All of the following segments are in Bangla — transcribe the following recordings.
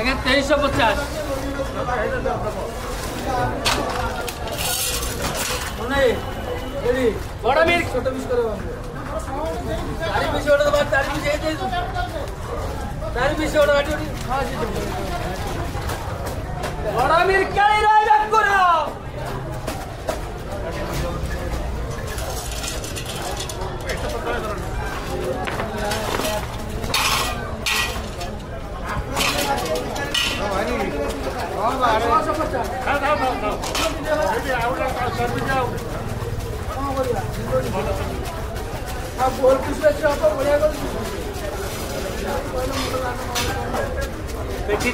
এখন তেইশশো পঞ্চাশ বড় মির ছোট পিস করে চারি পিস ওটা তোমার চারি পিস এই চারি পিস ওটা বড় মির কালিরা ପିଠି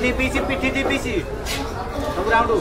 ଦି ପିଚି ପିଠି ଦି ପିଚି ସବୁ ରାଉଣ୍ଡ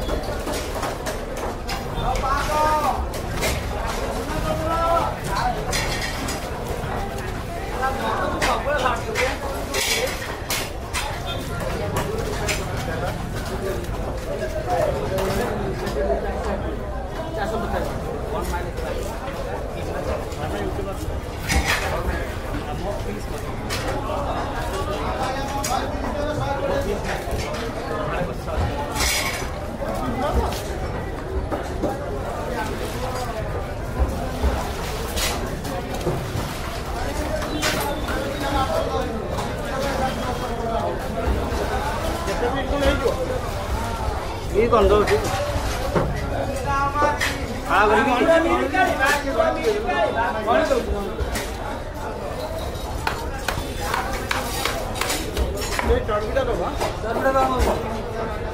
이거 안 넣어도 아, 그리고 चढ़ भी डालो चढ़ डालो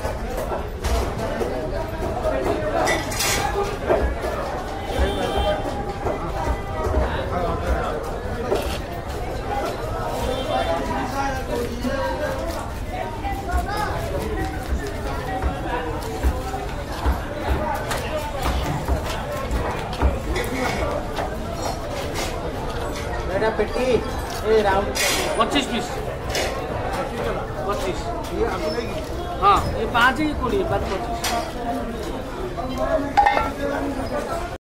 मेरा पेटी ए राउंड पच्चीस पीस पच्चीस ये आपको लेगी हाँ ये पाँच ही कोड़ी बात पच्चीस